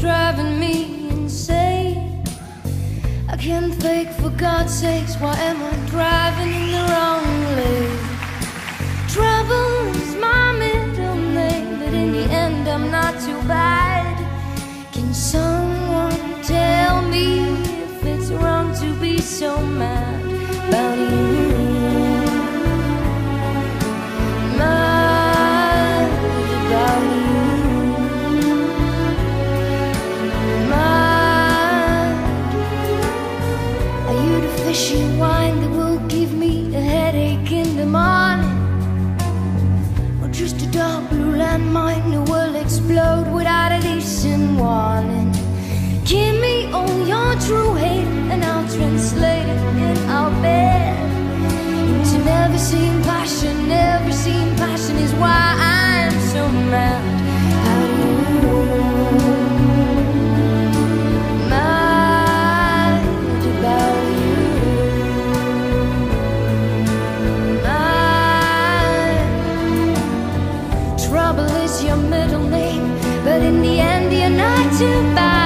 driving me insane I can't think for God's sakes Why am I driving in the wrong lane? Trouble is my middle name But in the end I'm not too bad Can someone tell me If it's wrong to be so mad about you? You the fishy wine that will give me a headache in the morning? Or just a dark blue landmine that will explode without a you're not